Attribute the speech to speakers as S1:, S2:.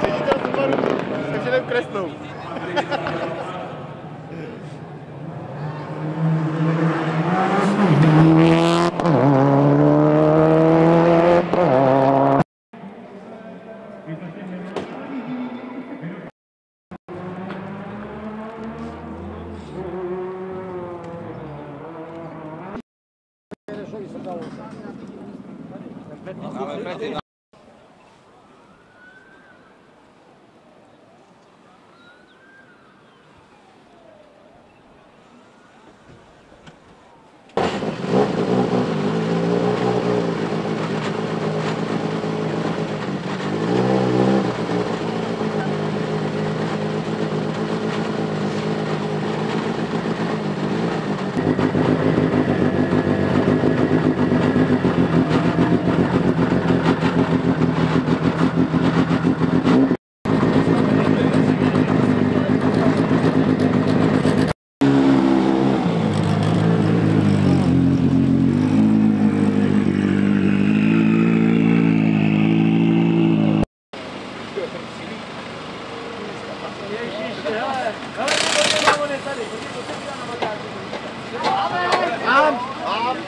S1: Ředitel Subaru s Evženem Kresnou.
S2: Je,
S1: no.